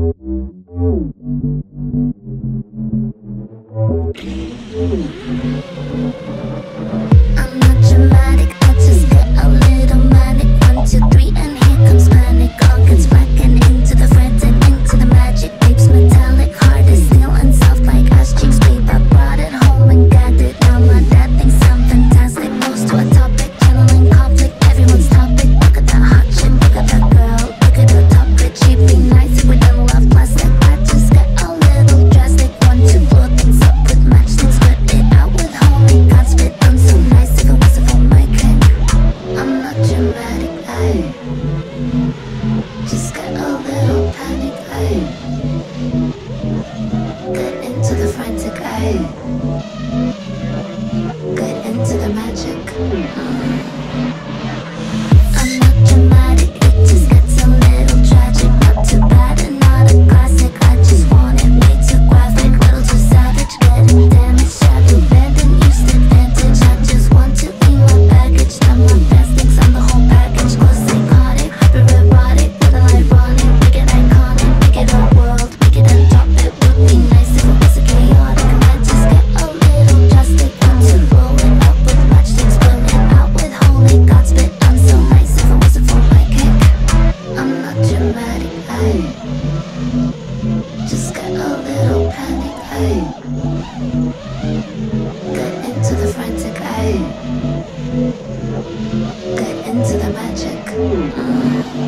I'm get into the magic. Just got a little panic, hey. Got into the frantic, hey. Got into the magic. Mm.